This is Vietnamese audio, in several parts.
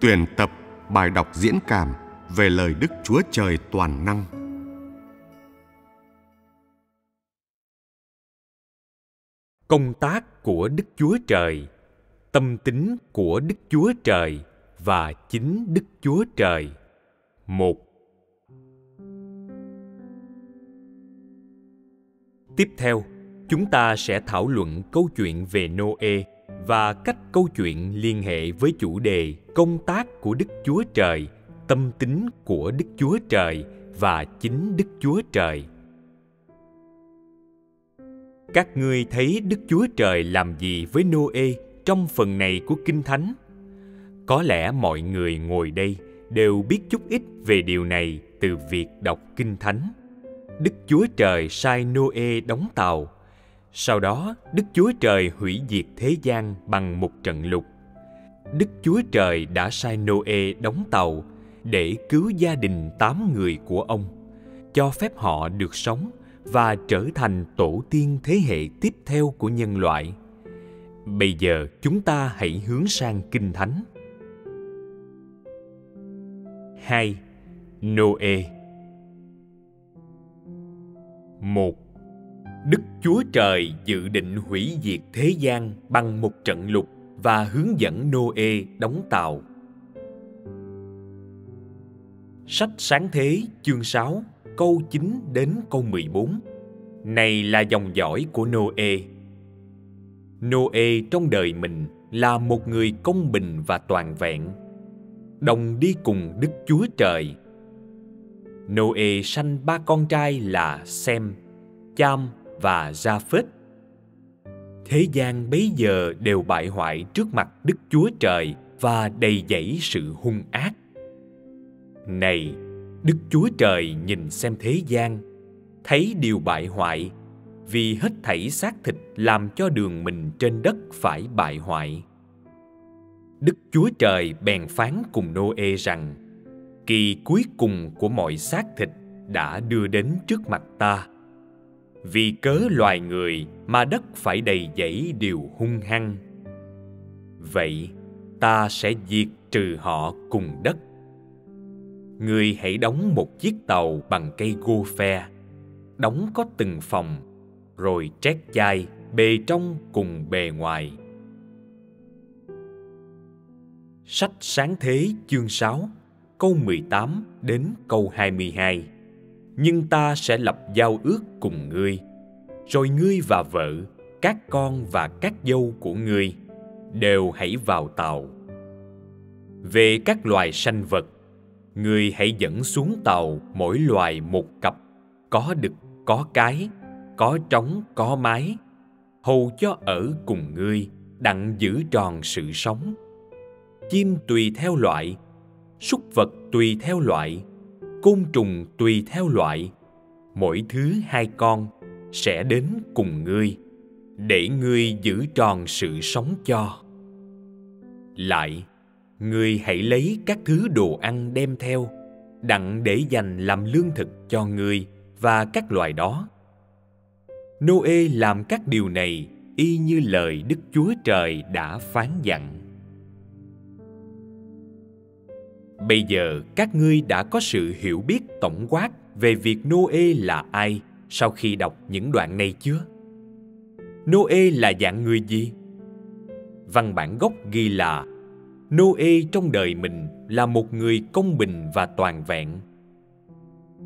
Tuyển tập bài đọc diễn cảm về lời Đức Chúa Trời toàn năng. Công tác của Đức Chúa Trời, tâm tính của Đức Chúa Trời và chính Đức Chúa Trời. Một Tiếp theo, chúng ta sẽ thảo luận câu chuyện về Noe và cách câu chuyện liên hệ với chủ đề công tác của Đức Chúa Trời, tâm tính của Đức Chúa Trời và chính Đức Chúa Trời. Các ngươi thấy Đức Chúa Trời làm gì với Noe trong phần này của Kinh Thánh? Có lẽ mọi người ngồi đây đều biết chút ít về điều này từ việc đọc Kinh Thánh. Đức Chúa Trời sai Noe đóng tàu. Sau đó, Đức Chúa Trời hủy diệt thế gian bằng một trận lục. Đức Chúa Trời đã sai Noe đóng tàu để cứu gia đình tám người của ông, cho phép họ được sống và trở thành tổ tiên thế hệ tiếp theo của nhân loại. Bây giờ chúng ta hãy hướng sang Kinh Thánh. 2. Noe một Đức Chúa Trời dự định hủy diệt thế gian bằng một trận lục và hướng dẫn Noe đóng tàu. Sách Sáng Thế chương 6 câu 9 đến câu 14 Này là dòng dõi của Noe. Noe trong đời mình là một người công bình và toàn vẹn, đồng đi cùng Đức Chúa Trời Noe sanh ba con trai là Sem, Cham và ra phết Thế gian bấy giờ đều bại hoại trước mặt Đức Chúa Trời và đầy dẫy sự hung ác. Này, Đức Chúa Trời nhìn xem thế gian, thấy điều bại hoại, vì hết thảy xác thịt làm cho đường mình trên đất phải bại hoại. Đức Chúa Trời bèn phán cùng Noe rằng: kỳ cuối cùng của mọi xác thịt đã đưa đến trước mặt ta vì cớ loài người mà đất phải đầy dẫy điều hung hăng. Vậy ta sẽ diệt trừ họ cùng đất. Người hãy đóng một chiếc tàu bằng cây gô phe, đóng có từng phòng, rồi trét chai, bề trong cùng bề ngoài. Sách Sáng Thế chương 6 câu 18 đến câu 22. Nhưng ta sẽ lập giao ước cùng ngươi, rồi ngươi và vợ, các con và các dâu của ngươi đều hãy vào tàu. Về các loài sanh vật, ngươi hãy dẫn xuống tàu mỗi loài một cặp, có đực, có cái, có trống, có mái, hầu cho ở cùng ngươi, đặng giữ tròn sự sống. Chim tùy theo loại, súc vật tùy theo loại côn trùng tùy theo loại. Mỗi thứ hai con sẽ đến cùng ngươi, để ngươi giữ tròn sự sống cho. Lại, ngươi hãy lấy các thứ đồ ăn đem theo, đặng để dành làm lương thực cho ngươi và các loài đó. Noe làm các điều này y như lời đức chúa trời đã phán dặn. Bây giờ các ngươi đã có sự hiểu biết tổng quát về việc Noe là ai sau khi đọc những đoạn này chưa? Noe là dạng người gì? Văn bản gốc ghi là Noe trong đời mình là một người công bình và toàn vẹn.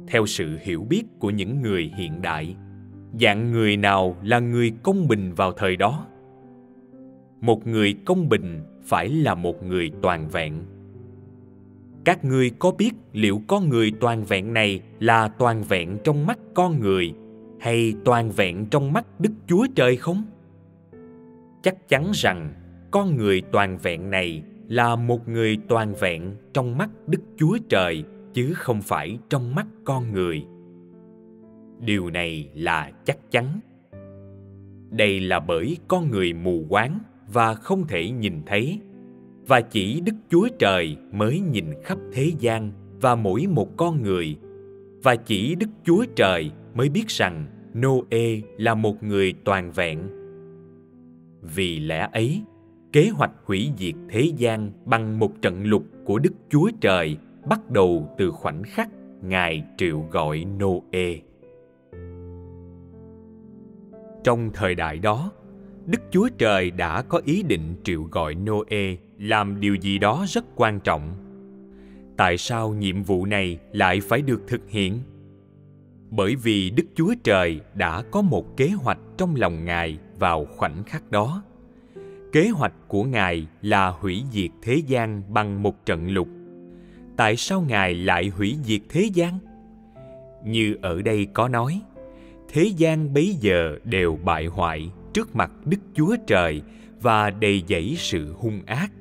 Theo sự hiểu biết của những người hiện đại, dạng người nào là người công bình vào thời đó? Một người công bình phải là một người toàn vẹn các ngươi có biết liệu con người toàn vẹn này là toàn vẹn trong mắt con người hay toàn vẹn trong mắt đức chúa trời không? Chắc chắn rằng con người toàn vẹn này là một người toàn vẹn trong mắt đức chúa trời, chứ không phải trong mắt con người. Điều này là chắc chắn. Đây là bởi con người mù quáng và không thể nhìn thấy và chỉ Đức Chúa Trời mới nhìn khắp thế gian và mỗi một con người và chỉ Đức Chúa Trời mới biết rằng Noe là một người toàn vẹn. Vì lẽ ấy, kế hoạch hủy diệt thế gian bằng một trận lục của Đức Chúa Trời bắt đầu từ khoảnh khắc Ngài triệu gọi Noe. Trong thời đại đó, Đức Chúa Trời đã có ý định triệu gọi Noe làm điều gì đó rất quan trọng. Tại sao nhiệm vụ này lại phải được thực hiện? Bởi vì Đức Chúa Trời đã có một kế hoạch trong lòng Ngài vào khoảnh khắc đó. Kế hoạch của Ngài là hủy diệt thế gian bằng một trận lục. Tại sao Ngài lại hủy diệt thế gian? Như ở đây có nói, thế gian bấy giờ đều bại hoại trước mặt Đức Chúa Trời và đầy dẫy sự hung ác.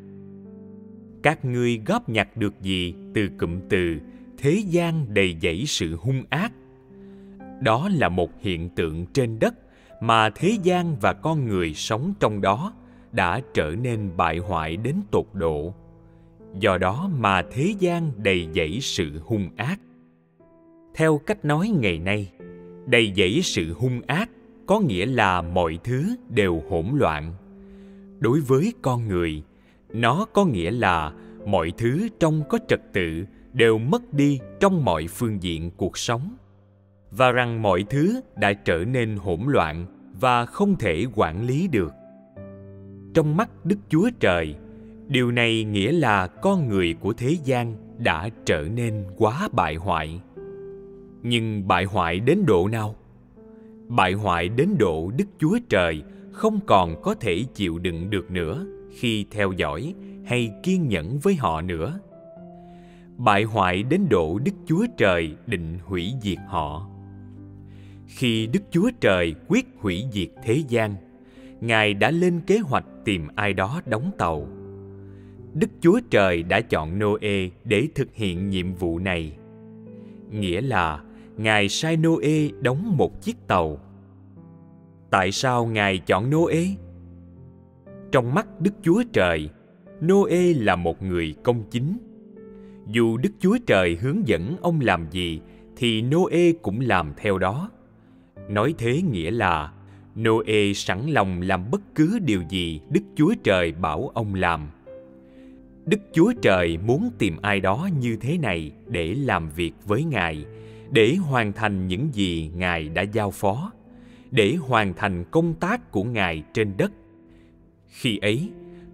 Các ngươi góp nhặt được gì từ cụm từ thế gian đầy dẫy sự hung ác? Đó là một hiện tượng trên đất mà thế gian và con người sống trong đó đã trở nên bại hoại đến tột độ. Do đó mà thế gian đầy dẫy sự hung ác. Theo cách nói ngày nay, đầy dẫy sự hung ác có nghĩa là mọi thứ đều hỗn loạn đối với con người nó có nghĩa là mọi thứ trong có trật tự đều mất đi trong mọi phương diện cuộc sống. Và rằng mọi thứ đã trở nên hỗn loạn và không thể quản lý được. Trong mắt đức chúa trời, điều này nghĩa là con người của thế gian đã trở nên quá bại hoại. Nhưng bại hoại đến độ nào? Bại hoại đến độ Đức Chúa Trời không còn có thể chịu đựng được nữa khi theo dõi hay kiên nhẫn với họ nữa. Bại hoại đến độ Đức Chúa Trời định hủy diệt họ. Khi Đức Chúa Trời quyết hủy diệt thế gian, Ngài đã lên kế hoạch tìm ai đó đóng tàu. Đức Chúa Trời đã chọn Noe để thực hiện nhiệm vụ này. Nghĩa là Ngài sai Noe đóng một chiếc tàu. Tại sao Ngài chọn Noe? Trong mắt Đức Chúa Trời, Noe là một người công chính. Dù Đức Chúa Trời hướng dẫn ông làm gì thì Noe cũng làm theo đó. Nói thế nghĩa là Noe sẵn lòng làm bất cứ điều gì Đức Chúa Trời bảo ông làm. Đức Chúa Trời muốn tìm ai đó như thế này để làm việc với Ngài – để hoàn thành những gì Ngài đã giao phó, để hoàn thành công tác của Ngài trên đất. Khi ấy,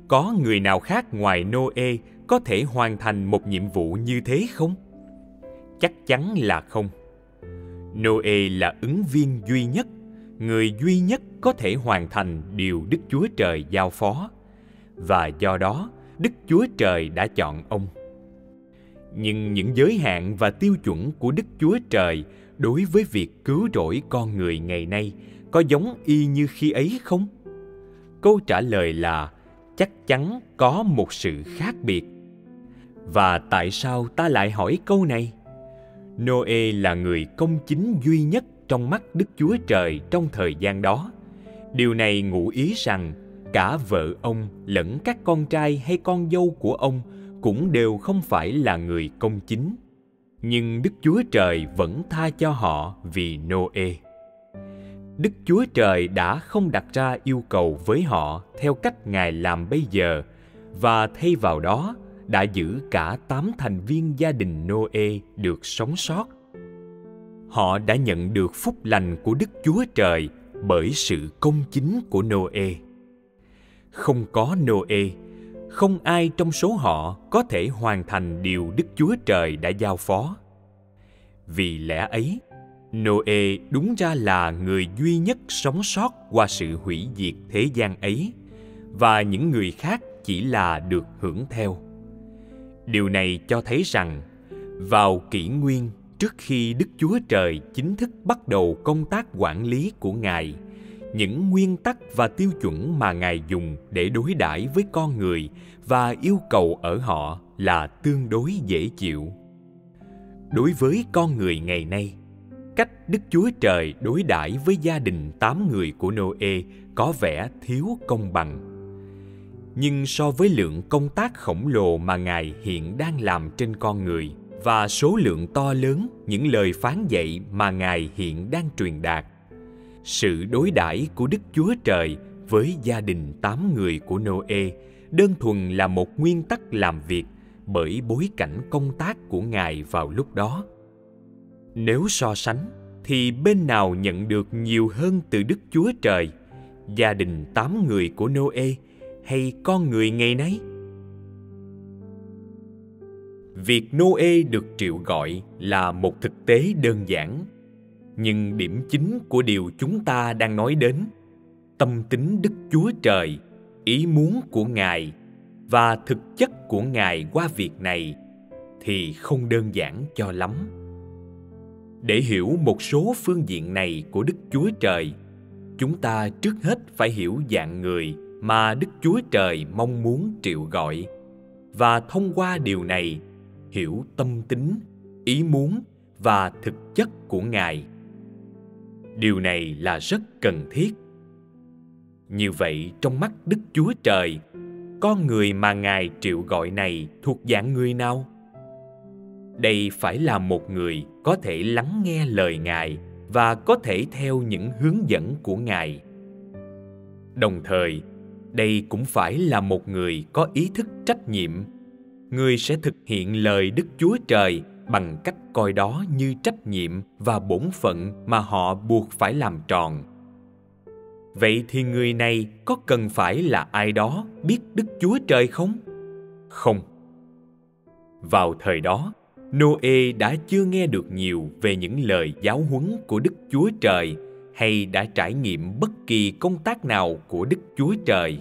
có người nào khác ngoài Noe có thể hoàn thành một nhiệm vụ như thế không? Chắc chắn là không. Noe là ứng viên duy nhất, người duy nhất có thể hoàn thành điều Đức Chúa Trời giao phó, và do đó Đức Chúa Trời đã chọn ông nhưng những giới hạn và tiêu chuẩn của đức chúa trời đối với việc cứu rỗi con người ngày nay có giống y như khi ấy không câu trả lời là, chắc chắn có một sự khác biệt. Và tại sao ta lại hỏi câu này? Noe là người công chính duy nhất trong mắt đức chúa trời trong thời gian đó. Điều này ngụ ý rằng cả vợ ông lẫn các con trai hay con dâu của ông cũng đều không phải là người công chính. Nhưng đức chúa trời vẫn tha cho họ vì noe đức chúa trời đã không đặt ra yêu cầu với họ theo cách ngài làm bây giờ và thay vào đó đã giữ cả tám thành viên gia đình noe được sống sót họ đã nhận được phúc lành của đức chúa trời bởi sự công chính của noe không có noe không ai trong số họ có thể hoàn thành điều Đức Chúa Trời đã giao phó. Vì lẽ ấy, Noe đúng ra là người duy nhất sống sót qua sự hủy diệt thế gian ấy, và những người khác chỉ là được hưởng theo. Điều này cho thấy rằng, vào kỷ nguyên trước khi Đức Chúa Trời chính thức bắt đầu công tác quản lý của Ngài, những nguyên tắc và tiêu chuẩn mà ngài dùng để đối đãi với con người và yêu cầu ở họ là tương đối dễ chịu đối với con người ngày nay cách đức chúa trời đối đãi với gia đình tám người của noe có vẻ thiếu công bằng nhưng so với lượng công tác khổng lồ mà ngài hiện đang làm trên con người và số lượng to lớn những lời phán dạy mà ngài hiện đang truyền đạt, sự đối đãi của đức chúa trời với gia đình tám người của Noe đơn thuần là một nguyên tắc làm việc bởi bối cảnh công tác của Ngài vào lúc đó. Nếu so sánh, thì bên nào nhận được nhiều hơn từ Đức Chúa Trời, gia đình tám người của Noe hay con người ngày nay? Việc Noe được triệu gọi là một thực tế đơn giản, nhưng điểm chính của điều chúng ta đang nói đến, tâm tính Đức Chúa Trời, ý muốn của Ngài và thực chất của Ngài qua việc này thì không đơn giản cho lắm. Để hiểu một số phương diện này của Đức Chúa Trời, chúng ta trước hết phải hiểu dạng người mà Đức Chúa Trời mong muốn triệu gọi và thông qua điều này hiểu tâm tính, ý muốn và thực chất của Ngài. Điều này là rất cần thiết. Như vậy trong mắt Đức Chúa Trời, con người mà Ngài triệu gọi này thuộc dạng người nào? Đây phải là một người có thể lắng nghe lời Ngài và có thể theo những hướng dẫn của Ngài. Đồng thời, đây cũng phải là một người có ý thức trách nhiệm. Người sẽ thực hiện lời Đức Chúa Trời bằng cách coi đó như trách nhiệm và bổn phận mà họ buộc phải làm tròn. Vậy thì người này có cần phải là ai đó biết Đức Chúa Trời không? Không. Vào thời đó, Noe đã chưa nghe được nhiều về những lời giáo huấn của Đức Chúa Trời hay đã trải nghiệm bất kỳ công tác nào của Đức Chúa Trời.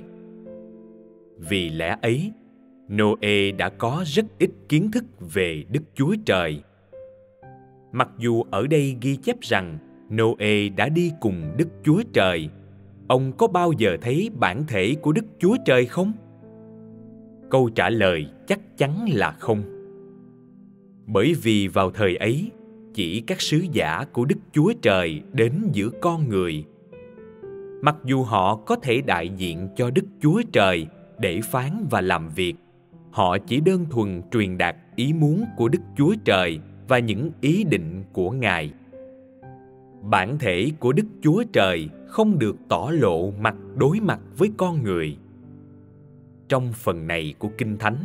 Vì lẽ ấy, Noe đã có rất ít kiến thức về Đức Chúa Trời. Mặc dù ở đây ghi chép rằng Noe đã đi cùng Đức Chúa Trời, ông có bao giờ thấy bản thể của Đức Chúa Trời không? Câu trả lời chắc chắn là không bởi vì vào thời ấy, chỉ các sứ giả của đức chúa trời đến giữa con người. Mặc dù họ có thể đại diện cho đức chúa trời để phán và làm việc, họ chỉ đơn thuần truyền đạt ý muốn của đức chúa trời và những ý định của ngài. Bản thể của đức chúa trời không được tỏ lộ mặt đối mặt với con người. Trong phần này của kinh thánh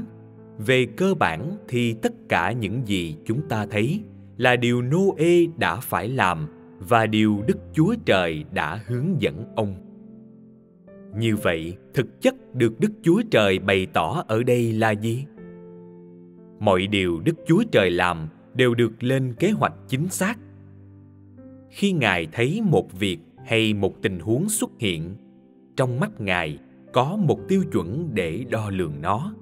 về cơ bản thì tất cả những gì chúng ta thấy là điều Noe đã phải làm và điều Đức Chúa Trời đã hướng dẫn ông. Như vậy, thực chất được Đức Chúa Trời bày tỏ ở đây là gì? Mọi điều Đức Chúa Trời làm đều được lên kế hoạch chính xác. Khi Ngài thấy một việc hay một tình huống xuất hiện, trong mắt Ngài có một tiêu chuẩn để đo lường nó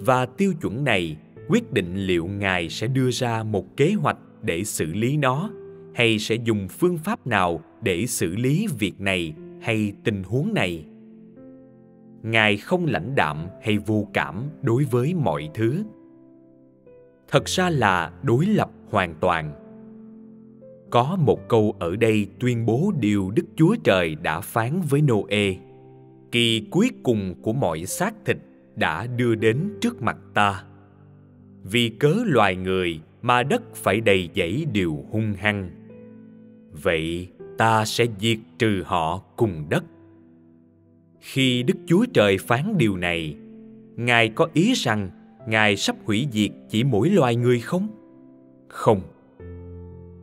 và tiêu chuẩn này quyết định liệu ngài sẽ đưa ra một kế hoạch để xử lý nó, hay sẽ dùng phương pháp nào để xử lý việc này hay tình huống này? Ngài không lãnh đạm hay vô cảm đối với mọi thứ. Thật ra là đối lập hoàn toàn. Có một câu ở đây tuyên bố điều đức chúa trời đã phán với noe. Kỳ cuối cùng của mọi xác thịt đã đưa đến trước mặt ta. Vì cớ loài người mà đất phải đầy dẫy điều hung hăng, vậy ta sẽ diệt trừ họ cùng đất. Khi đức chúa trời phán điều này, ngài có ý rằng ngài sắp hủy diệt chỉ mỗi loài người không? Không.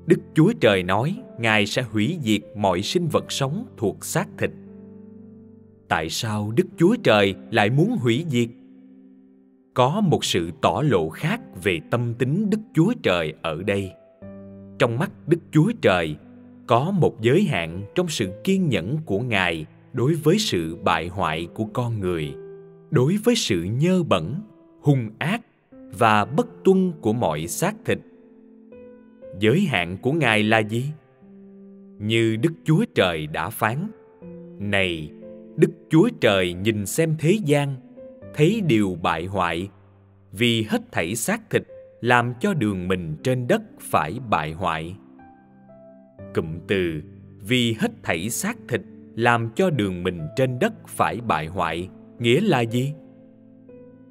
Đức chúa trời nói ngài sẽ hủy diệt mọi sinh vật sống thuộc xác thịt tại sao Đức Chúa Trời lại muốn hủy diệt? Có một sự tỏ lộ khác về tâm tính Đức Chúa Trời ở đây. Trong mắt Đức Chúa Trời, có một giới hạn trong sự kiên nhẫn của Ngài đối với sự bại hoại của con người, đối với sự nhơ bẩn, hung ác và bất tuân của mọi xác thịt. Giới hạn của Ngài là gì? Như Đức Chúa Trời đã phán, Này, Đức Chúa Trời nhìn xem thế gian, thấy điều bại hoại, vì hết thảy xác thịt làm cho đường mình trên đất phải bại hoại. Cụm từ vì hết thảy xác thịt làm cho đường mình trên đất phải bại hoại nghĩa là gì?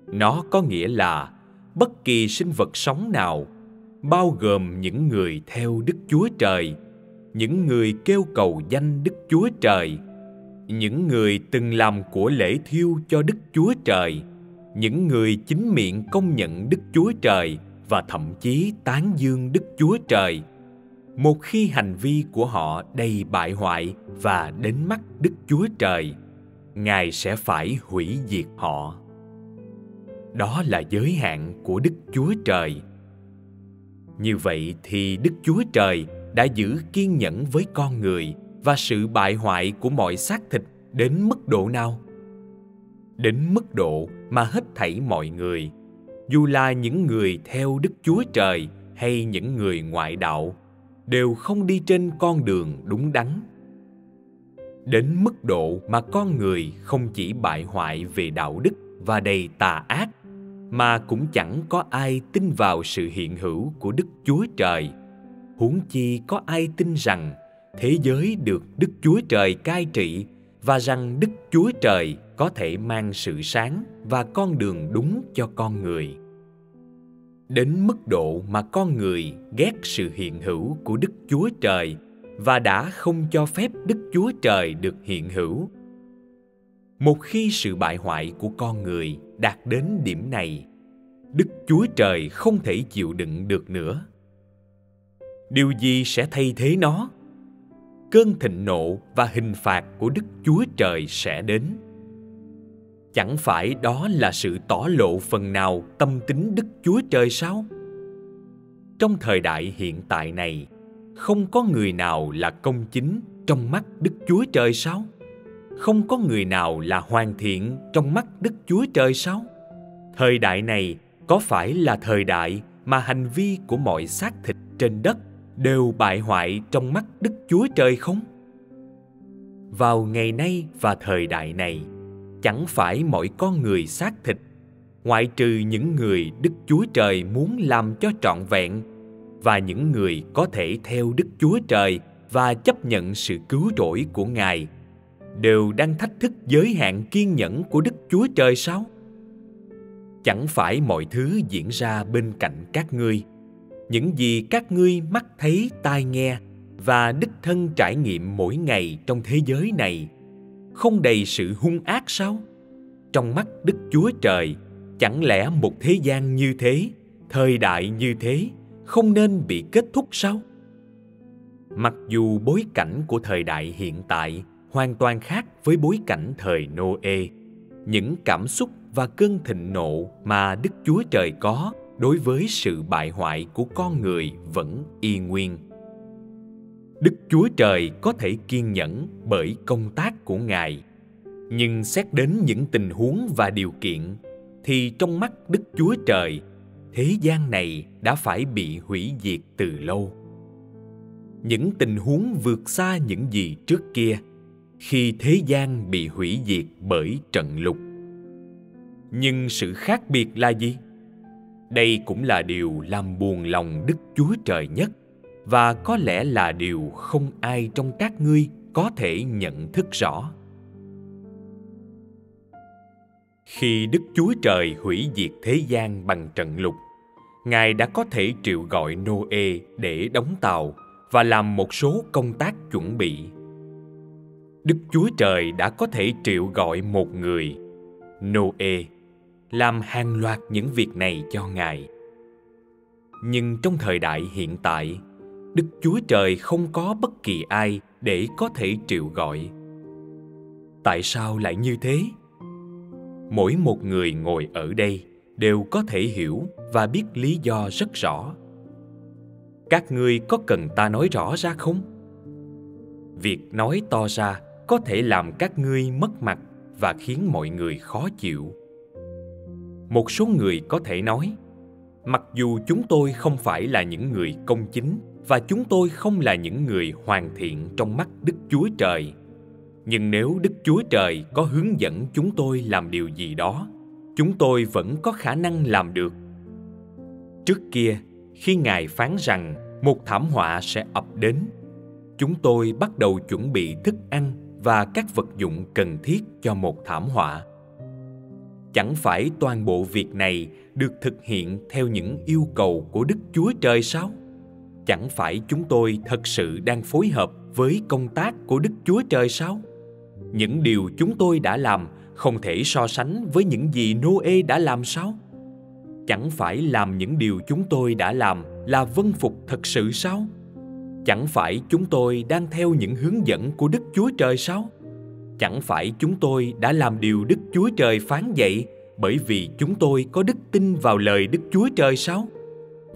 Nó có nghĩa là bất kỳ sinh vật sống nào, bao gồm những người theo Đức Chúa Trời, những người kêu cầu danh Đức Chúa Trời – những người từng làm của lễ thiêu cho Đức Chúa Trời, những người chính miệng công nhận Đức Chúa Trời và thậm chí tán dương Đức Chúa Trời. Một khi hành vi của họ đầy bại hoại và đến mắt Đức Chúa Trời, Ngài sẽ phải hủy diệt họ. Đó là giới hạn của Đức Chúa Trời. Như vậy thì Đức Chúa Trời đã giữ kiên nhẫn với con người và sự bại hoại của mọi xác thịt đến mức độ nào? Đến mức độ mà hết thảy mọi người, dù là những người theo đức chúa trời hay những người ngoại đạo, đều không đi trên con đường đúng đắn. Đến mức độ mà con người không chỉ bại hoại về đạo đức và đầy tà ác, mà cũng chẳng có ai tin vào sự hiện hữu của đức chúa trời. Huống chi có ai tin rằng thế giới được Đức Chúa Trời cai trị và rằng Đức Chúa Trời có thể mang sự sáng và con đường đúng cho con người. Đến mức độ mà con người ghét sự hiện hữu của Đức Chúa Trời và đã không cho phép Đức Chúa Trời được hiện hữu. Một khi sự bại hoại của con người đạt đến điểm này, Đức Chúa Trời không thể chịu đựng được nữa. Điều gì sẽ thay thế nó? Cơn thịnh nộ và hình phạt của Đức Chúa Trời sẽ đến. Chẳng phải đó là sự tỏ lộ phần nào tâm tính Đức Chúa Trời sao? Trong thời đại hiện tại này, không có người nào là công chính trong mắt Đức Chúa Trời sao? Không có người nào là hoàn thiện trong mắt Đức Chúa Trời sao? Thời đại này có phải là thời đại mà hành vi của mọi xác thịt trên đất đều bại hoại trong mắt Đức Chúa Trời không? Vào ngày nay và thời đại này, chẳng phải mọi con người xác thịt, ngoại trừ những người Đức Chúa Trời muốn làm cho trọn vẹn và những người có thể theo Đức Chúa Trời và chấp nhận sự cứu rỗi của Ngài đều đang thách thức giới hạn kiên nhẫn của Đức Chúa Trời sao? Chẳng phải mọi thứ diễn ra bên cạnh các ngươi những gì các ngươi mắt thấy, tai nghe và đích thân trải nghiệm mỗi ngày trong thế giới này không đầy sự hung ác sao? Trong mắt đức chúa trời, chẳng lẽ một thế gian như thế, thời đại như thế, không nên bị kết thúc sao? Mặc dù bối cảnh của thời đại hiện tại hoàn toàn khác với bối cảnh thời noe, những cảm xúc và cơn thịnh nộ mà đức chúa trời có đối với sự bại hoại của con người vẫn y nguyên. Đức chúa trời có thể kiên nhẫn bởi công tác của ngài. Nhưng xét đến những tình huống và điều kiện, thì trong mắt đức chúa trời, thế gian này đã phải bị hủy diệt từ lâu. Những tình huống vượt xa những gì trước kia, khi thế gian bị hủy diệt bởi trận lục. Nhưng sự khác biệt là gì? Đây cũng là điều làm buồn lòng đức chúa trời nhất. Và có lẽ là điều không ai trong các ngươi có thể nhận thức rõ. Khi đức chúa trời hủy diệt thế gian bằng trận lục, ngài đã có thể triệu gọi noe để đóng tàu và làm một số công tác chuẩn bị. Đức chúa trời đã có thể triệu gọi một người, noe làm hàng loạt những việc này cho ngài. Nhưng trong thời đại hiện tại, đức chúa trời không có bất kỳ ai để có thể triệu gọi. Tại sao lại như thế? Mỗi một người ngồi ở đây đều có thể hiểu và biết lý do rất rõ. Các ngươi có cần ta nói rõ ra không? Việc nói to ra có thể làm các ngươi mất mặt và khiến mọi người khó chịu một số người có thể nói, mặc dù chúng tôi không phải là những người công chính và chúng tôi không là những người hoàn thiện trong mắt đức chúa trời, nhưng nếu đức chúa trời có hướng dẫn chúng tôi làm điều gì đó, chúng tôi vẫn có khả năng làm được. Trước kia, khi ngài phán rằng một thảm họa sẽ ập đến, chúng tôi bắt đầu chuẩn bị thức ăn và các vật dụng cần thiết cho một thảm họa chẳng phải toàn bộ việc này được thực hiện theo những yêu cầu của đức chúa trời sao chẳng phải chúng tôi thật sự đang phối hợp với công tác của đức chúa trời sao những điều chúng tôi đã làm không thể so sánh với những gì Noe đã làm sao? Chẳng phải làm những điều chúng tôi đã làm là vân phục thật sự sao? Chẳng phải chúng tôi đang theo những hướng dẫn của Đức Chúa Trời sao? Chẳng phải chúng tôi đã làm điều Đức Chúa Trời phán dạy, bởi vì chúng tôi có đức tin vào lời Đức Chúa Trời sao?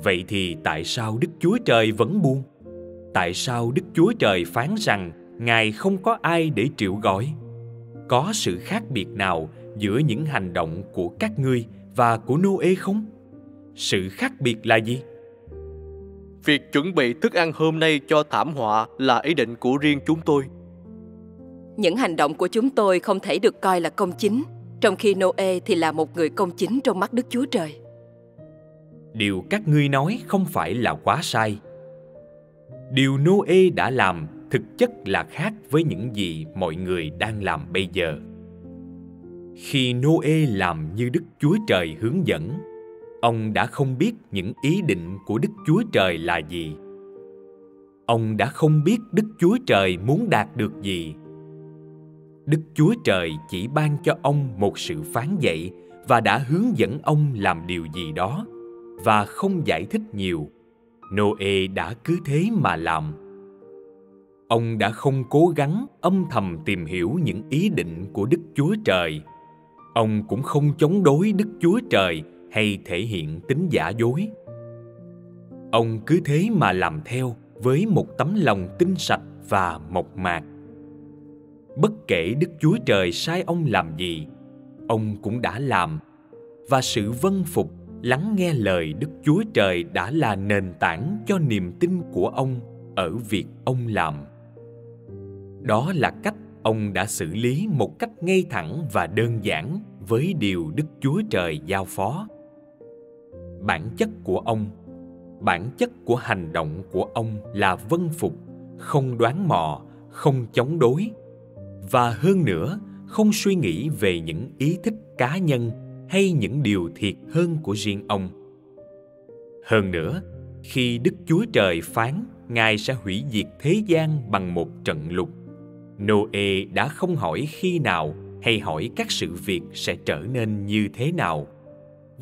Vậy thì tại sao Đức Chúa Trời vẫn buông? Tại sao Đức Chúa Trời phán rằng Ngài không có ai để triệu gọi? Có sự khác biệt nào giữa những hành động của các ngươi và của Noe không? Sự khác biệt là gì? Việc chuẩn bị thức ăn hôm nay cho thảm họa là ý định của riêng chúng tôi. Những hành động của chúng tôi không thể được coi là công chính, trong khi Noe thì là một người công chính trong mắt Đức Chúa Trời. Điều các ngươi nói không phải là quá sai. Điều Noe đã làm thực chất là khác với những gì mọi người đang làm bây giờ. Khi Noe làm như Đức Chúa Trời hướng dẫn, ông đã không biết những ý định của Đức Chúa Trời là gì. Ông đã không biết Đức Chúa Trời muốn đạt được gì. Đức Chúa Trời chỉ ban cho ông một sự phán dạy và đã hướng dẫn ông làm điều gì đó và không giải thích nhiều. Noe đã cứ thế mà làm. Ông đã không cố gắng âm thầm tìm hiểu những ý định của Đức Chúa Trời. Ông cũng không chống đối Đức Chúa Trời hay thể hiện tính giả dối ông cứ thế mà làm theo với một tấm lòng tinh sạch và mộc mạc bất kể đức chúa trời sai ông làm gì, ông cũng đã làm. Và sự vâng phục, lắng nghe lời đức chúa trời đã là nền tảng cho niềm tin của ông ở việc ông làm. Đó là cách ông đã xử lý một cách ngay thẳng và đơn giản với điều đức chúa trời giao phó. Bản chất của ông, bản chất của hành động của ông là vân phục, không đoán mò, không chống đối và hơn nữa, không suy nghĩ về những ý thích cá nhân hay những điều thiệt hơn của riêng ông hơn nữa, khi đức chúa trời phán, ngài sẽ hủy diệt thế gian bằng một trận lục, noe đã không hỏi khi nào hay hỏi các sự việc sẽ trở nên như thế nào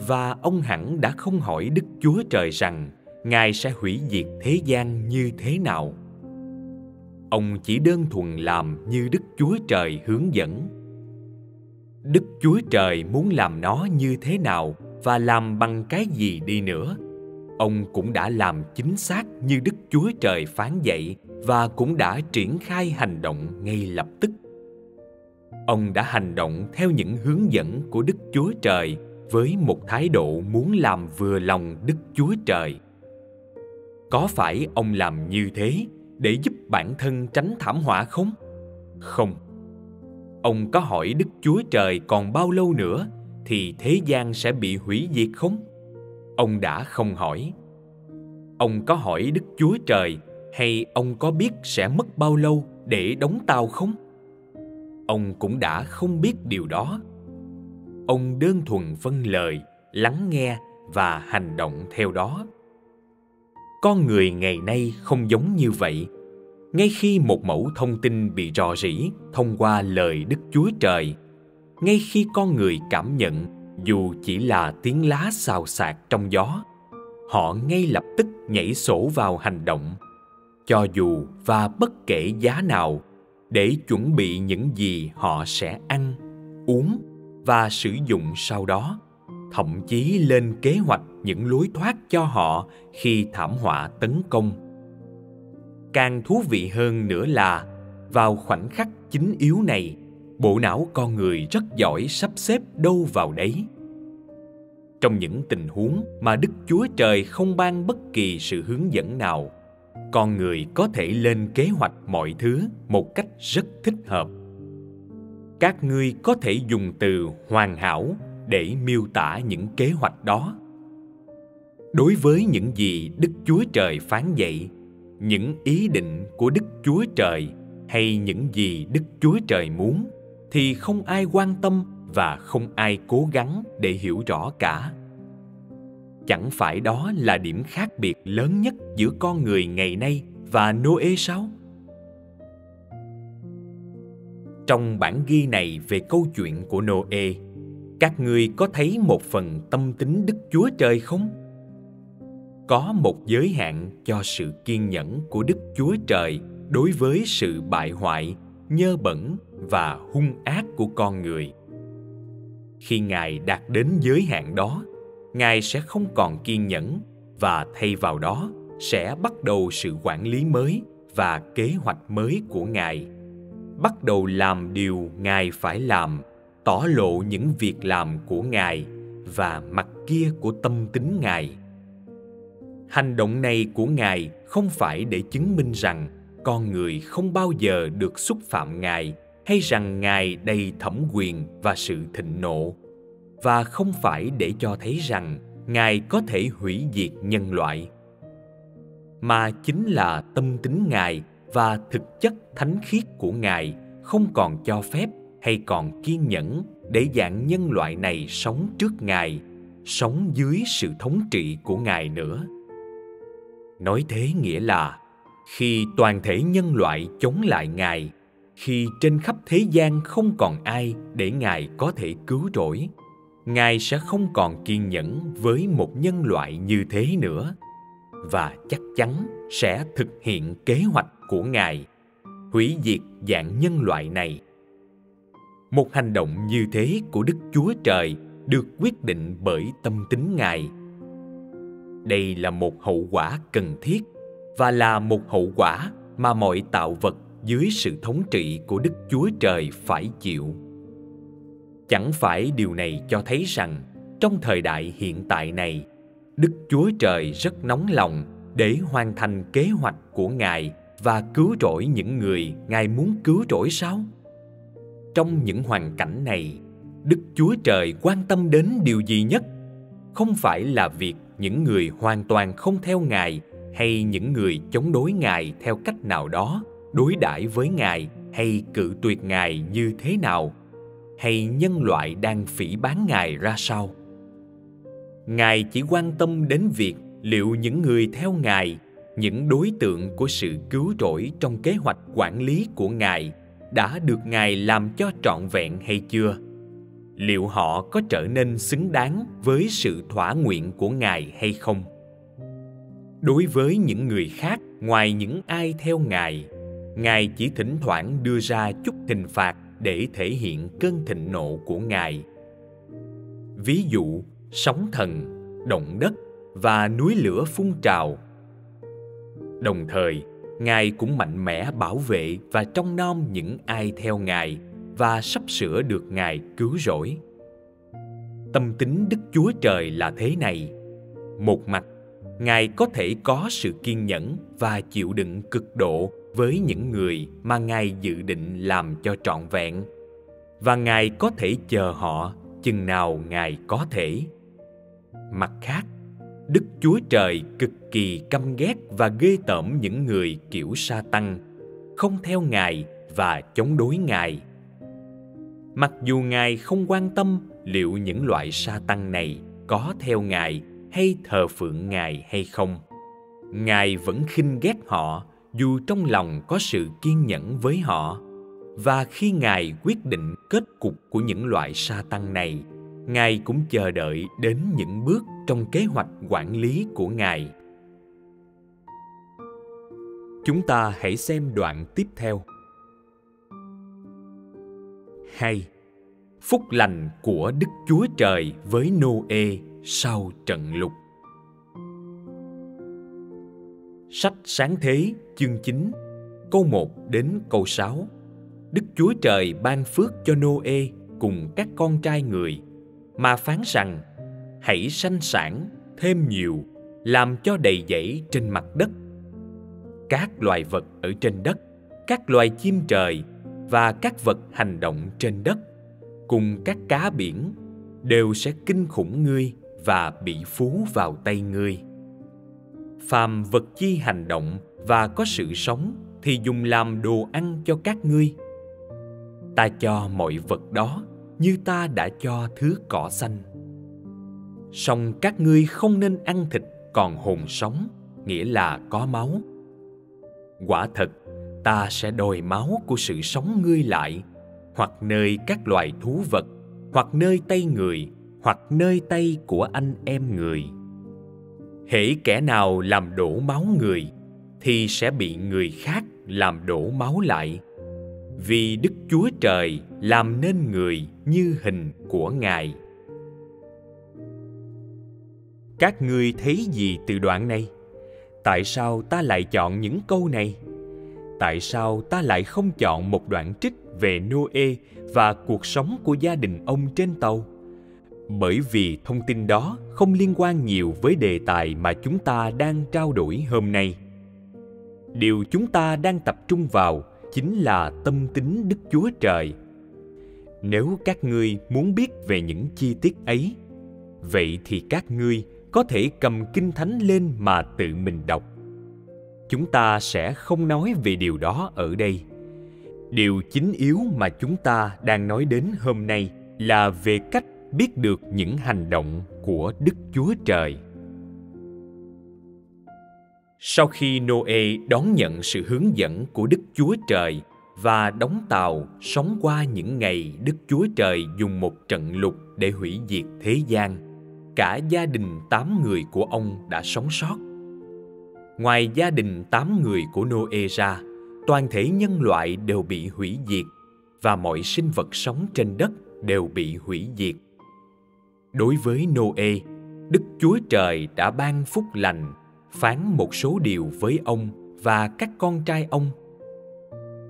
và ông hẳn đã không hỏi Đức Chúa Trời rằng Ngài sẽ hủy diệt thế gian như thế nào. Ông chỉ đơn thuần làm như Đức Chúa Trời hướng dẫn. Đức Chúa Trời muốn làm nó như thế nào và làm bằng cái gì đi nữa, ông cũng đã làm chính xác như Đức Chúa Trời phán dạy và cũng đã triển khai hành động ngay lập tức. Ông đã hành động theo những hướng dẫn của Đức Chúa Trời với một thái độ muốn làm vừa lòng Đức Chúa Trời. Có phải ông làm như thế để giúp bản thân tránh thảm họa không? Không. Ông có hỏi Đức Chúa Trời còn bao lâu nữa thì thế gian sẽ bị hủy diệt không? Ông đã không hỏi. Ông có hỏi Đức Chúa Trời hay ông có biết sẽ mất bao lâu để đóng tàu không? Ông cũng đã không biết điều đó ông đơn thuần vâng lời, lắng nghe và hành động theo đó con người ngày nay không giống như vậy. Ngay khi một mẫu thông tin bị rò rỉ thông qua lời đức chúa trời, ngay khi con người cảm nhận dù chỉ là tiếng lá xào xạc trong gió, họ ngay lập tức nhảy sổ vào hành động. Cho dù và bất kể giá nào, để chuẩn bị những gì họ sẽ ăn, uống và sử dụng sau đó thậm chí lên kế hoạch những lối thoát cho họ khi thảm họa tấn công. Càng thú vị hơn nữa là, vào khoảnh khắc chính yếu này, bộ não con người rất giỏi sắp xếp đâu vào đấy. Trong những tình huống mà đức chúa trời không ban bất kỳ sự hướng dẫn nào, con người có thể lên kế hoạch mọi thứ một cách rất thích hợp. Các ngươi có thể dùng từ hoàn hảo để miêu tả những kế hoạch đó. Đối với những gì đức chúa trời phán dạy những ý định của đức chúa trời hay những gì đức chúa trời muốn thì không ai quan tâm và không ai cố gắng để hiểu rõ cả. Chẳng phải đó là điểm khác biệt lớn nhất giữa con người ngày nay và noe sao? Trong bản ghi này về câu chuyện của Noe, các ngươi có thấy một phần tâm tính Đức Chúa Trời không? Có một giới hạn cho sự kiên nhẫn của Đức Chúa Trời đối với sự bại hoại, nhơ bẩn và hung ác của con người. Khi Ngài đạt đến giới hạn đó, Ngài sẽ không còn kiên nhẫn và thay vào đó sẽ bắt đầu sự quản lý mới và kế hoạch mới của Ngài. Bắt đầu làm điều Ngài phải làm, tỏ lộ những việc làm của Ngài và mặt kia của tâm tính Ngài. Hành động này của Ngài không phải để chứng minh rằng con người không bao giờ được xúc phạm Ngài hay rằng Ngài đầy thẩm quyền và sự thịnh nộ, và không phải để cho thấy rằng Ngài có thể hủy diệt nhân loại, mà chính là tâm tính Ngài và thực chất thánh khiết của Ngài không còn cho phép hay còn kiên nhẫn để dạng nhân loại này sống trước Ngài, sống dưới sự thống trị của Ngài nữa. Nói thế nghĩa là khi toàn thể nhân loại chống lại Ngài, khi trên khắp thế gian không còn ai để Ngài có thể cứu rỗi, Ngài sẽ không còn kiên nhẫn với một nhân loại như thế nữa và chắc chắn sẽ thực hiện kế hoạch của Ngài, hủy diệt dạng nhân loại này. Một hành động như thế của Đức Chúa Trời được quyết định bởi tâm tính Ngài. Đây là một hậu quả cần thiết và là một hậu quả mà mọi tạo vật dưới sự thống trị của Đức Chúa Trời phải chịu. Chẳng phải điều này cho thấy rằng trong thời đại hiện tại này, Đức Chúa Trời rất nóng lòng để hoàn thành kế hoạch của Ngài và cứu rỗi những người Ngài muốn cứu rỗi sao? Trong những hoàn cảnh này, Đức Chúa Trời quan tâm đến điều gì nhất? Không phải là việc những người hoàn toàn không theo Ngài hay những người chống đối Ngài theo cách nào đó đối đãi với Ngài hay cự tuyệt Ngài như thế nào, hay nhân loại đang phỉ bán Ngài ra sao. Ngài chỉ quan tâm đến việc liệu những người theo Ngài, những đối tượng của sự cứu rỗi trong kế hoạch quản lý của Ngài đã được Ngài làm cho trọn vẹn hay chưa? Liệu họ có trở nên xứng đáng với sự thỏa nguyện của Ngài hay không? Đối với những người khác ngoài những ai theo Ngài, Ngài chỉ thỉnh thoảng đưa ra chút hình phạt để thể hiện cơn thịnh nộ của Ngài. Ví dụ, sóng thần, động đất và núi lửa phun trào. Đồng thời, Ngài cũng mạnh mẽ bảo vệ và trông nom những ai theo Ngài và sắp sửa được Ngài cứu rỗi. Tâm tính Đức Chúa Trời là thế này. Một mặt, Ngài có thể có sự kiên nhẫn và chịu đựng cực độ với những người mà Ngài dự định làm cho trọn vẹn và Ngài có thể chờ họ chừng nào Ngài có thể. Mặt khác, Đức Chúa Trời cực kỳ căm ghét và ghê tởm những người kiểu sa tăng, không theo Ngài và chống đối Ngài. Mặc dù Ngài không quan tâm liệu những loại sa tăng này có theo Ngài hay thờ phượng Ngài hay không, Ngài vẫn khinh ghét họ dù trong lòng có sự kiên nhẫn với họ. Và khi Ngài quyết định kết cục của những loại sa tăng này, Ngài cũng chờ đợi đến những bước trong kế hoạch quản lý của Ngài. Chúng ta hãy xem đoạn tiếp theo. Hay, Phúc lành của Đức Chúa Trời với Nô-ê sau trận lụt. Sách Sáng Thế, chương 9 câu 1 đến câu 6 Đức Chúa Trời ban phước cho Nô-ê cùng các con trai người mà phán rằng, hãy sanh sản thêm nhiều, làm cho đầy dẫy trên mặt đất. Các loài vật ở trên đất, các loài chim trời và các vật hành động trên đất cùng các cá biển đều sẽ kinh khủng ngươi và bị phú vào tay ngươi. Phàm vật chi hành động và có sự sống thì dùng làm đồ ăn cho các ngươi. Ta cho mọi vật đó như ta đã cho thứ cỏ xanh. Song các ngươi không nên ăn thịt còn hồn sống, nghĩa là có máu. Quả thật, ta sẽ đòi máu của sự sống ngươi lại, hoặc nơi các loài thú vật, hoặc nơi tay người, hoặc nơi tay của anh em người. Hễ kẻ nào làm đổ máu người, thì sẽ bị người khác làm đổ máu lại vì đức chúa trời làm nên người như hình của ngài. Các ngươi thấy gì từ đoạn này? Tại sao ta lại chọn những câu này? Tại sao ta lại không chọn một đoạn trích về noe và cuộc sống của gia đình ông trên tàu? Bởi vì thông tin đó không liên quan nhiều với đề tài mà chúng ta đang trao đổi hôm nay. Điều chúng ta đang tập trung vào chính là tâm tính đức chúa trời. Nếu các ngươi muốn biết về những chi tiết ấy, vậy thì các ngươi có thể cầm kinh thánh lên mà tự mình đọc. Chúng ta sẽ không nói về điều đó ở đây. Điều chính yếu mà chúng ta đang nói đến hôm nay là về cách biết được những hành động của đức chúa trời sau khi noe đón nhận sự hướng dẫn của đức chúa trời và đóng tàu sống qua những ngày đức chúa trời dùng một trận lục để hủy diệt thế gian, cả gia đình tám người của ông đã sống sót. Ngoài gia đình tám người của noe ra, toàn thể nhân loại đều bị hủy diệt và mọi sinh vật sống trên đất đều bị hủy diệt. Đối với noe, đức chúa trời đã ban phúc lành phán một số điều với ông và các con trai ông.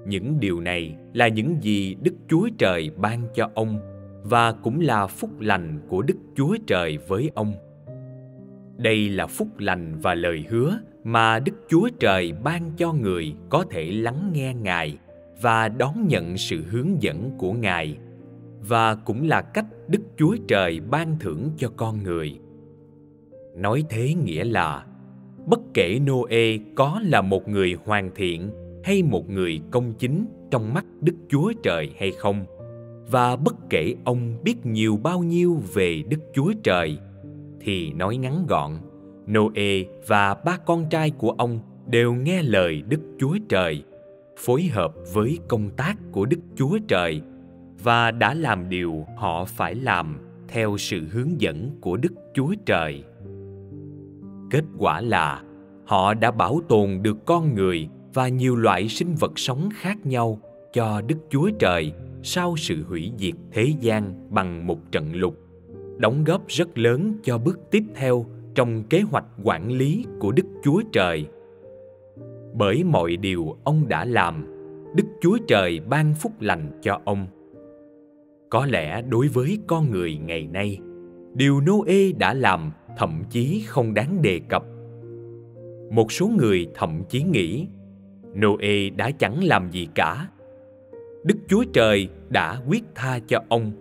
Những điều này là những gì đức chúa trời ban cho ông và cũng là phúc lành của đức chúa trời với ông. Đây là phúc lành và lời hứa mà đức chúa trời ban cho người có thể lắng nghe ngài và đón nhận sự hướng dẫn của ngài và cũng là cách đức chúa trời ban thưởng cho con người. Nói thế nghĩa là bất kể noe có là một người hoàn thiện hay một người công chính trong mắt đức chúa trời hay không, và bất kể ông biết nhiều bao nhiêu về đức chúa trời, thì nói ngắn gọn, noe và ba con trai của ông đều nghe lời đức chúa trời, phối hợp với công tác của đức chúa trời, và đã làm điều họ phải làm theo sự hướng dẫn của đức chúa trời kết quả là, họ đã bảo tồn được con người và nhiều loại sinh vật sống khác nhau cho đức chúa trời sau sự hủy diệt thế gian bằng một trận lục, đóng góp rất lớn cho bước tiếp theo trong kế hoạch quản lý của đức chúa trời. Bởi mọi điều ông đã làm, đức chúa trời ban phúc lành cho ông. Có lẽ đối với con người ngày nay, điều noe đã làm thậm chí không đáng đề cập. Một số người thậm chí nghĩ, noe đã chẳng làm gì cả. Đức chúa trời đã quyết tha cho ông,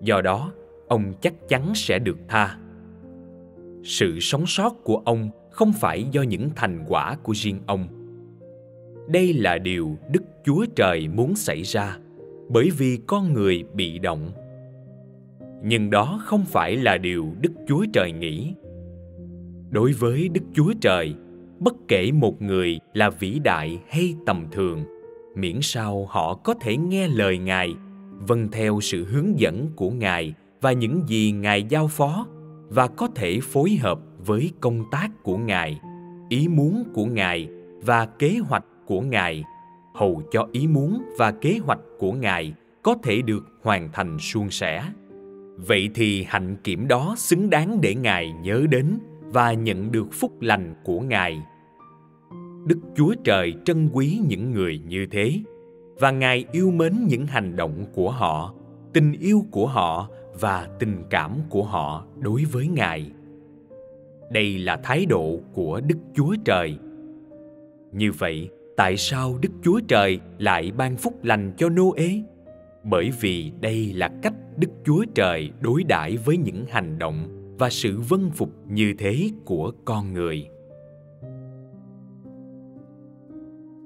do đó ông chắc chắn sẽ được tha. Sự sống sót của ông không phải do những thành quả của riêng ông. Đây là điều đức chúa trời muốn xảy ra, bởi vì con người bị động nhưng đó không phải là điều đức chúa trời nghĩ. Đối với đức chúa trời, bất kể một người là vĩ đại hay tầm thường, miễn sao họ có thể nghe lời ngài vâng theo sự hướng dẫn của ngài và những gì ngài giao phó và có thể phối hợp với công tác của ngài, ý muốn của ngài và kế hoạch của ngài. Hầu cho ý muốn và kế hoạch của ngài có thể được hoàn thành suôn sẻ vậy thì hạnh kiểm đó xứng đáng để ngài nhớ đến và nhận được phúc lành của ngài. Đức chúa trời trân quý những người như thế, và ngài yêu mến những hành động của họ, tình yêu của họ và tình cảm của họ đối với ngài. Đây là thái độ của đức chúa trời. Như vậy, tại sao đức chúa trời lại ban phúc lành cho noe? Bởi vì đây là cách đức chúa trời đối đãi với những hành động và sự vâng phục như thế của con người.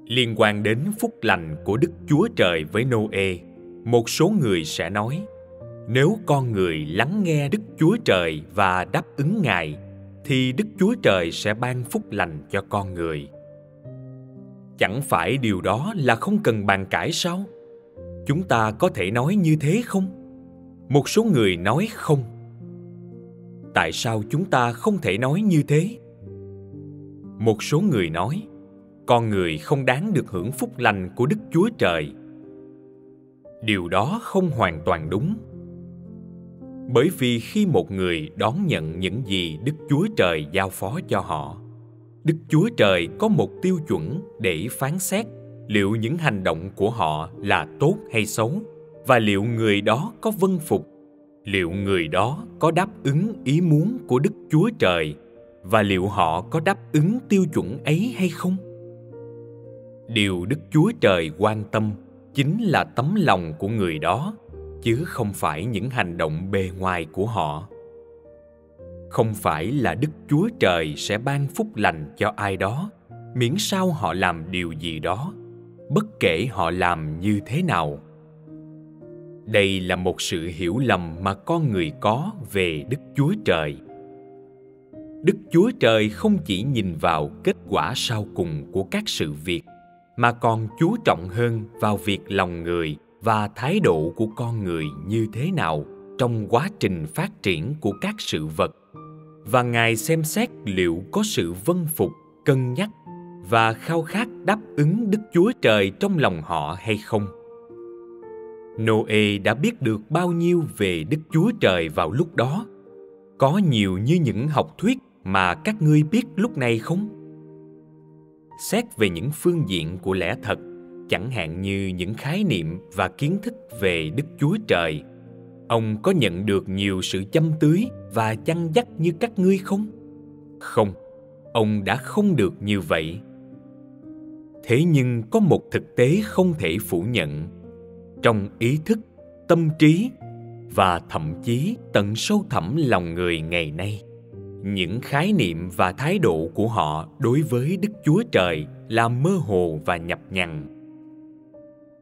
Liên quan đến phúc lành của đức chúa trời với noe, một số người sẽ nói, nếu con người lắng nghe đức chúa trời và đáp ứng ngài, thì đức chúa trời sẽ ban phúc lành cho con người. Chẳng phải điều đó là không cần bàn cãi sao? Chúng ta có thể nói như thế không? Một số người nói không. Tại sao chúng ta không thể nói như thế? Một số người nói, con người không đáng được hưởng phúc lành của đức chúa trời. Điều đó không hoàn toàn đúng. Bởi vì khi một người đón nhận những gì đức chúa trời giao phó cho họ, đức chúa trời có một tiêu chuẩn để phán xét liệu những hành động của họ là tốt hay xấu và liệu người đó có vâng phục? Liệu người đó có đáp ứng ý muốn của đức chúa trời? Và liệu họ có đáp ứng tiêu chuẩn ấy hay không? Điều đức chúa trời quan tâm chính là tấm lòng của người đó, chứ không phải những hành động bề ngoài của họ. Không phải là đức chúa trời sẽ ban phúc lành cho ai đó, miễn sao họ làm điều gì đó, bất kể họ làm như thế nào đây là một sự hiểu lầm mà con người có về đức chúa trời. Đức chúa trời không chỉ nhìn vào kết quả sau cùng của các sự việc, mà còn chú trọng hơn vào việc lòng người và thái độ của con người như thế nào trong quá trình phát triển của các sự vật. Và ngài xem xét liệu có sự vâng phục, cân nhắc và khao khát đáp ứng đức chúa trời trong lòng họ hay không noe đã biết được bao nhiêu về đức chúa trời vào lúc đó. Có nhiều như những học thuyết mà các ngươi biết lúc này không? Xét về những phương diện của lẽ thật, chẳng hạn như những khái niệm và kiến thức về đức chúa trời, ông có nhận được nhiều sự chăm tưới và chăn dắt như các ngươi không? Không, ông đã không được như vậy. Thế nhưng có một thực tế không thể phủ nhận trong ý thức, tâm trí và thậm chí tận sâu thẳm lòng người ngày nay. Những khái niệm và thái độ của họ đối với đức chúa trời là mơ hồ và nhập nhằng.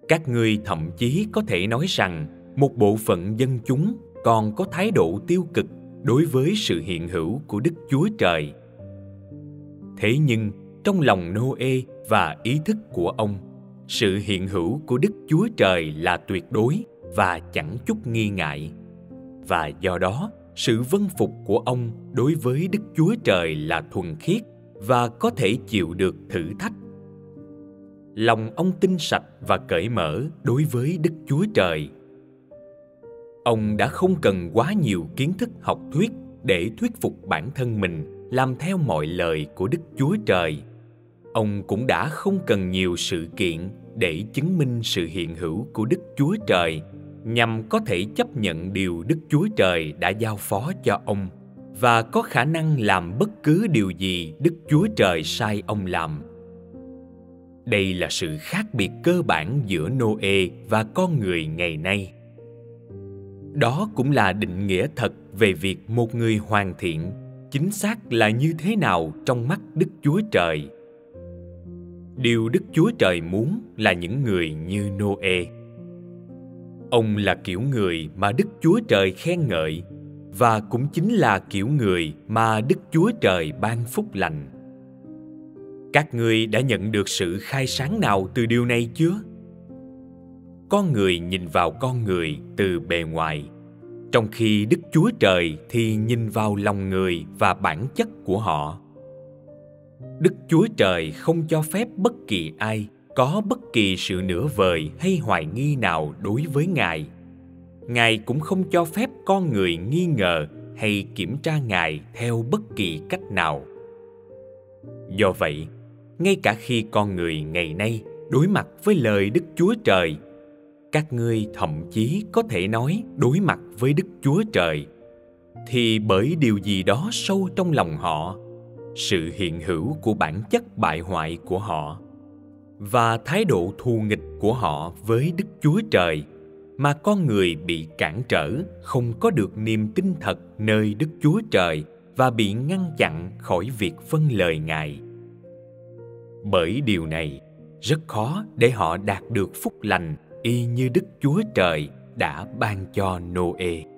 Các ngươi thậm chí có thể nói rằng một bộ phận dân chúng còn có thái độ tiêu cực đối với sự hiện hữu của đức chúa trời. Thế nhưng, trong lòng noe và ý thức của ông sự hiện hữu của đức chúa trời là tuyệt đối và chẳng chút nghi ngại. Và do đó, sự vâng phục của ông đối với đức chúa trời là thuần khiết và có thể chịu được thử thách. Lòng ông tinh sạch và cởi mở đối với đức chúa trời. Ông đã không cần quá nhiều kiến thức học thuyết để thuyết phục bản thân mình làm theo mọi lời của đức chúa trời ông cũng đã không cần nhiều sự kiện để chứng minh sự hiện hữu của đức chúa trời, nhằm có thể chấp nhận điều đức chúa trời đã giao phó cho ông và có khả năng làm bất cứ điều gì đức chúa trời sai ông làm. Đây là sự khác biệt cơ bản giữa noe và con người ngày nay. Đó cũng là định nghĩa thật về việc một người hoàn thiện, chính xác là như thế nào trong mắt đức chúa trời điều đức chúa trời muốn là những người như noe. Ông là kiểu người mà đức chúa trời khen ngợi và cũng chính là kiểu người mà đức chúa trời ban phúc lành. Các ngươi đã nhận được sự khai sáng nào từ điều này chưa? Con người nhìn vào con người từ bề ngoài, trong khi đức chúa trời thì nhìn vào lòng người và bản chất của họ đức chúa trời không cho phép bất kỳ ai có bất kỳ sự nửa vời hay hoài nghi nào đối với ngài. Ngài cũng không cho phép con người nghi ngờ hay kiểm tra ngài theo bất kỳ cách nào. Do vậy, ngay cả khi con người ngày nay đối mặt với lời đức chúa trời, các ngươi thậm chí có thể nói đối mặt với đức chúa trời, thì bởi điều gì đó sâu trong lòng họ sự hiện hữu của bản chất bại hoại của họ và thái độ thù nghịch của họ với đức chúa trời mà con người bị cản trở không có được niềm tin thật nơi đức chúa trời và bị ngăn chặn khỏi việc phân lời ngài. Bởi điều này, rất khó để họ đạt được phúc lành y như đức chúa trời đã ban cho noe.